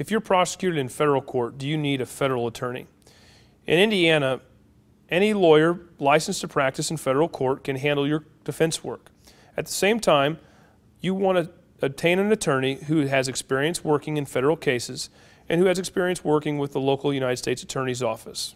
If you're prosecuted in federal court, do you need a federal attorney? In Indiana, any lawyer licensed to practice in federal court can handle your defense work. At the same time, you want to obtain an attorney who has experience working in federal cases and who has experience working with the local United States Attorney's Office.